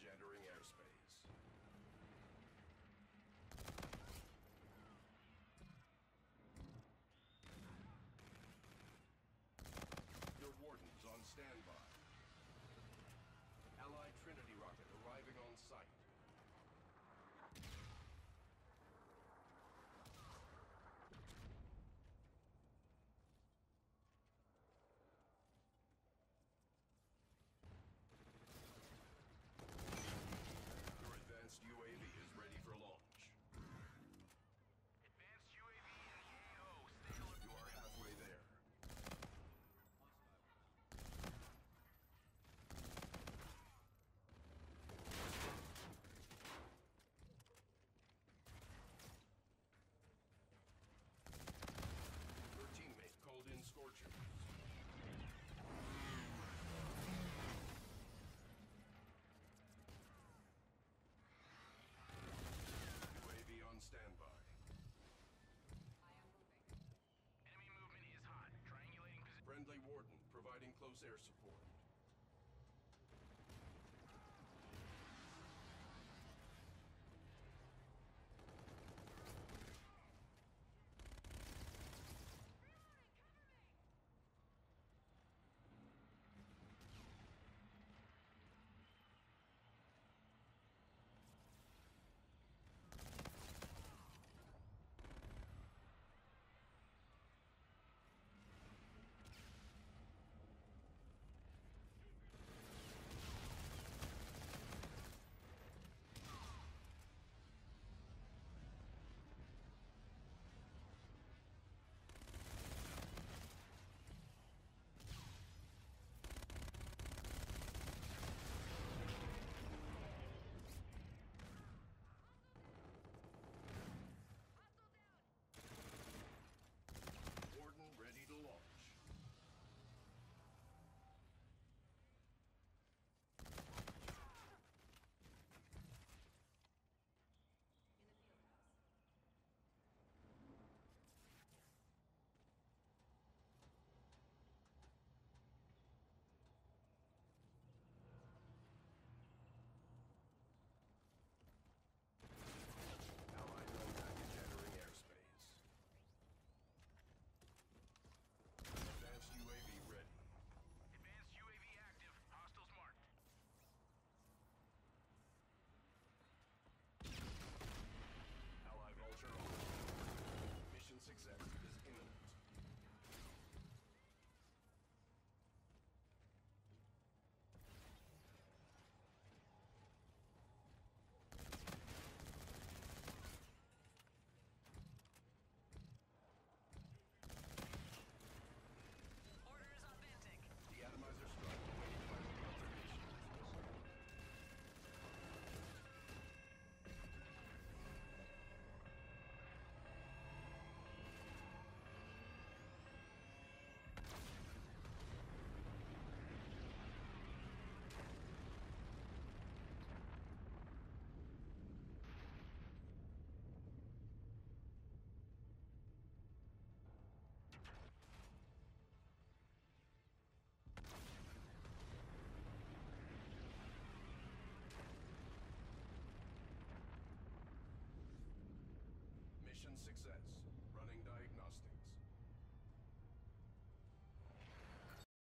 regenerating airspace. Close air support. success.